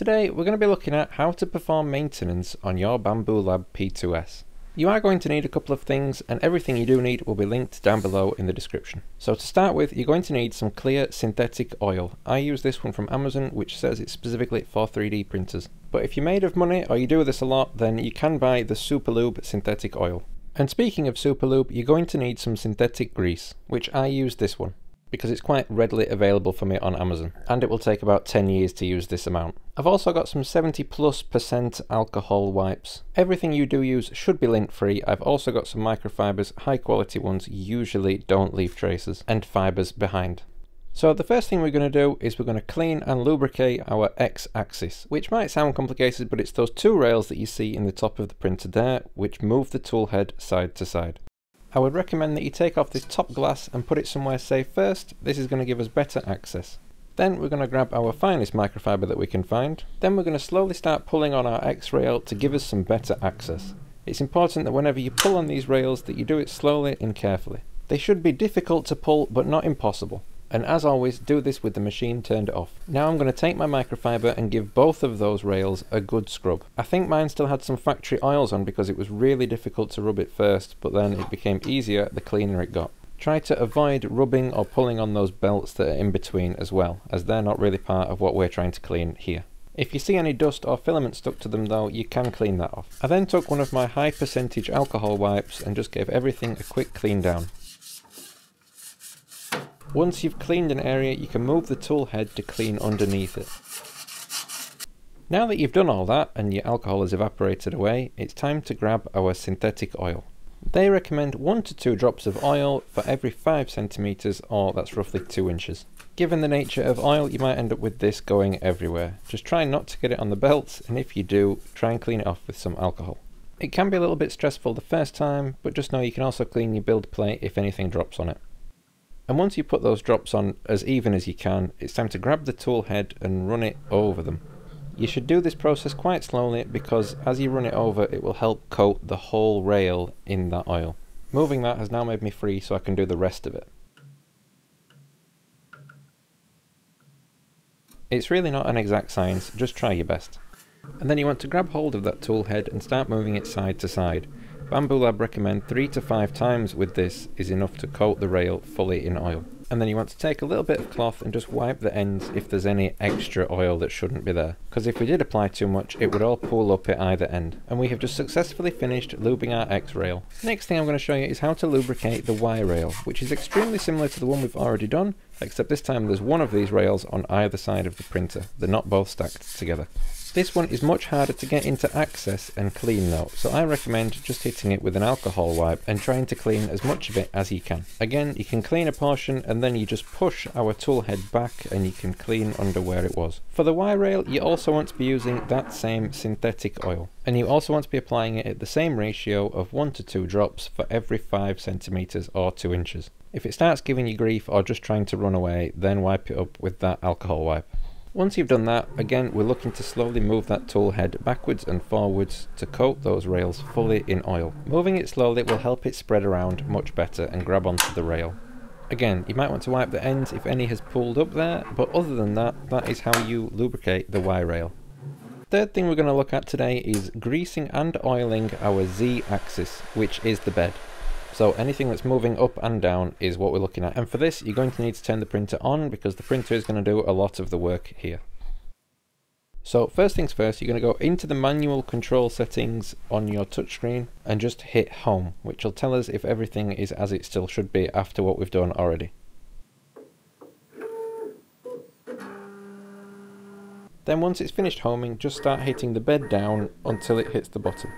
Today we're going to be looking at how to perform maintenance on your Bambu Lab P2S. You are going to need a couple of things and everything you do need will be linked down below in the description. So to start with you're going to need some clear synthetic oil. I use this one from Amazon which says it's specifically for 3D printers. But if you're made of money or you do this a lot then you can buy the Superlube synthetic oil. And speaking of Superlube you're going to need some synthetic grease, which I use this one because it's quite readily available for me on Amazon and it will take about 10 years to use this amount. I've also got some 70 plus percent alcohol wipes. Everything you do use should be lint free. I've also got some microfibers, high quality ones usually don't leave traces and fibers behind. So the first thing we're going to do is we're going to clean and lubricate our x-axis, which might sound complicated but it's those two rails that you see in the top of the printer there which move the tool head side to side. I would recommend that you take off this top glass and put it somewhere safe first, this is going to give us better access. Then we're going to grab our finest microfiber that we can find, then we're going to slowly start pulling on our X-rail to give us some better access. It's important that whenever you pull on these rails that you do it slowly and carefully. They should be difficult to pull but not impossible and as always do this with the machine turned off. Now I'm going to take my microfiber and give both of those rails a good scrub. I think mine still had some factory oils on because it was really difficult to rub it first but then it became easier the cleaner it got. Try to avoid rubbing or pulling on those belts that are in between as well as they're not really part of what we're trying to clean here. If you see any dust or filament stuck to them though, you can clean that off. I then took one of my high percentage alcohol wipes and just gave everything a quick clean down. Once you've cleaned an area, you can move the tool head to clean underneath it. Now that you've done all that and your alcohol has evaporated away, it's time to grab our synthetic oil. They recommend 1 to 2 drops of oil for every 5 centimeters, or that's roughly 2 inches. Given the nature of oil, you might end up with this going everywhere. Just try not to get it on the belts, and if you do, try and clean it off with some alcohol. It can be a little bit stressful the first time, but just know you can also clean your build plate if anything drops on it. And once you put those drops on as even as you can, it's time to grab the tool head and run it over them. You should do this process quite slowly because as you run it over it will help coat the whole rail in that oil. Moving that has now made me free so I can do the rest of it. It's really not an exact science, just try your best. And then you want to grab hold of that tool head and start moving it side to side. Bambu Lab recommend 3 to 5 times with this is enough to coat the rail fully in oil. And then you want to take a little bit of cloth and just wipe the ends if there's any extra oil that shouldn't be there. Because if we did apply too much, it would all pool up at either end. And we have just successfully finished lubing our X rail. Next thing I'm going to show you is how to lubricate the Y rail, which is extremely similar to the one we've already done, except this time there's one of these rails on either side of the printer. They're not both stacked together. This one is much harder to get into access and clean though, so I recommend just hitting it with an alcohol wipe and trying to clean as much of it as you can. Again, you can clean a portion and then you just push our tool head back and you can clean under where it was. For the Y rail, you also want to be using that same synthetic oil. And you also want to be applying it at the same ratio of 1 to 2 drops for every 5 centimeters or 2 inches. If it starts giving you grief or just trying to run away, then wipe it up with that alcohol wipe. Once you've done that, again we're looking to slowly move that tool head backwards and forwards to coat those rails fully in oil. Moving it slowly will help it spread around much better and grab onto the rail. Again, you might want to wipe the ends if any has pulled up there, but other than that, that is how you lubricate the Y-rail. Third thing we're going to look at today is greasing and oiling our Z-axis, which is the bed. So anything that's moving up and down is what we're looking at. And for this, you're going to need to turn the printer on because the printer is going to do a lot of the work here. So first things first, you're going to go into the manual control settings on your touchscreen and just hit home, which will tell us if everything is as it still should be after what we've done already. Then once it's finished homing, just start hitting the bed down until it hits the bottom.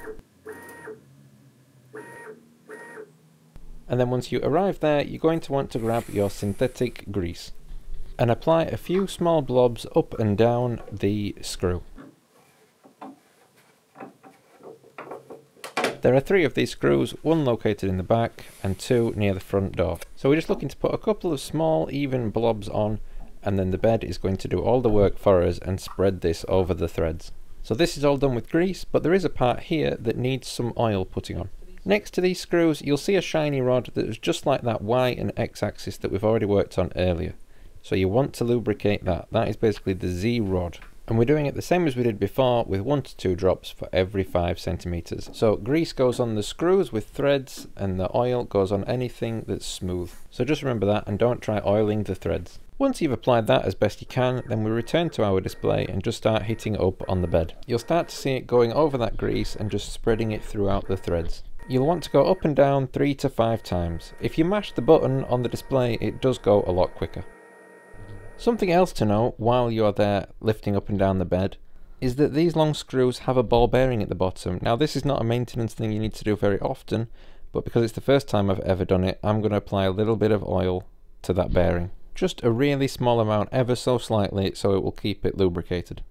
And then once you arrive there you're going to want to grab your synthetic grease and apply a few small blobs up and down the screw. There are three of these screws, one located in the back and two near the front door. So we're just looking to put a couple of small even blobs on and then the bed is going to do all the work for us and spread this over the threads. So this is all done with grease, but there is a part here that needs some oil putting on. Next to these screws, you'll see a shiny rod that is just like that Y and X axis that we've already worked on earlier. So you want to lubricate that. That is basically the Z rod. And we're doing it the same as we did before with 1 to 2 drops for every 5 centimeters. So grease goes on the screws with threads and the oil goes on anything that's smooth. So just remember that and don't try oiling the threads. Once you've applied that as best you can, then we return to our display and just start hitting up on the bed. You'll start to see it going over that grease and just spreading it throughout the threads. You'll want to go up and down 3 to 5 times. If you mash the button on the display, it does go a lot quicker. Something else to know while you're there lifting up and down the bed is that these long screws have a ball bearing at the bottom. Now this is not a maintenance thing you need to do very often, but because it's the first time I've ever done it, I'm going to apply a little bit of oil to that bearing. Just a really small amount, ever so slightly, so it will keep it lubricated.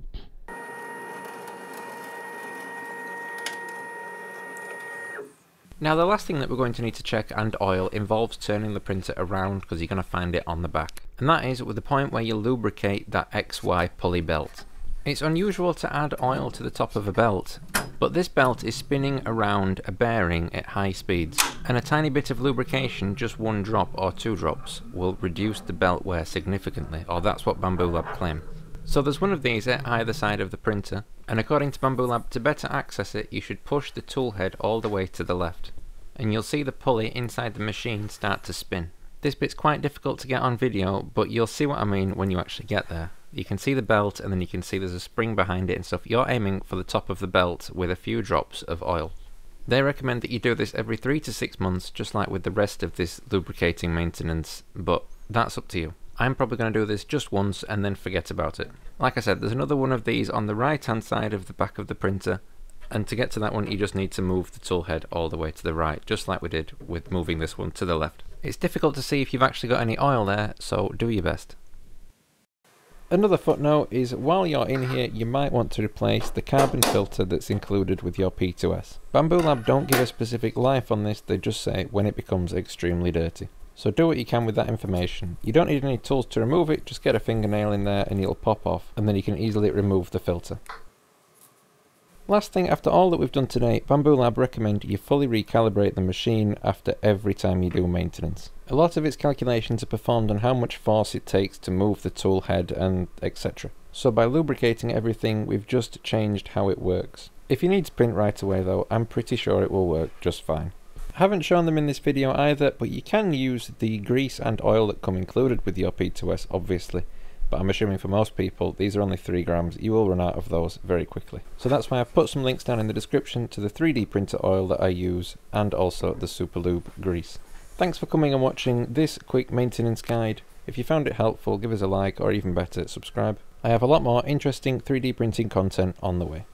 Now the last thing that we're going to need to check and oil involves turning the printer around because you're going to find it on the back. And that is with the point where you lubricate that XY pulley belt. It's unusual to add oil to the top of a belt, but this belt is spinning around a bearing at high speeds, and a tiny bit of lubrication, just one drop or two drops, will reduce the belt wear significantly, or that's what Bambu Lab claim. So there's one of these at either side of the printer, and according to Bambu Lab, to better access it, you should push the tool head all the way to the left. And you'll see the pulley inside the machine start to spin. This bit's quite difficult to get on video, but you'll see what I mean when you actually get there. You can see the belt, and then you can see there's a spring behind it and stuff. You're aiming for the top of the belt with a few drops of oil. They recommend that you do this every 3 to 6 months, just like with the rest of this lubricating maintenance, but that's up to you. I'm probably going to do this just once and then forget about it. Like I said, there's another one of these on the right hand side of the back of the printer, and to get to that one you just need to move the tool head all the way to the right, just like we did with moving this one to the left. It's difficult to see if you've actually got any oil there, so do your best. Another footnote is while you're in here you might want to replace the carbon filter that's included with your P2S. Bambu Lab don't give a specific life on this, they just say when it becomes extremely dirty. So do what you can with that information. You don't need any tools to remove it, just get a fingernail in there and it'll pop off and then you can easily remove the filter. Last thing, after all that we've done today, Bambu Lab recommend you fully recalibrate the machine after every time you do maintenance. A lot of its calculations are performed on how much force it takes to move the tool head and etc. So by lubricating everything, we've just changed how it works. If you need to print right away though, I'm pretty sure it will work just fine. Haven't shown them in this video either, but you can use the grease and oil that come included with your P2S obviously. But I'm assuming for most people, these are only 3 grams, you will run out of those very quickly. So that's why I've put some links down in the description to the 3D printer oil that I use, and also the Superlube grease. Thanks for coming and watching this quick maintenance guide. If you found it helpful, give us a like, or even better, subscribe. I have a lot more interesting 3D printing content on the way.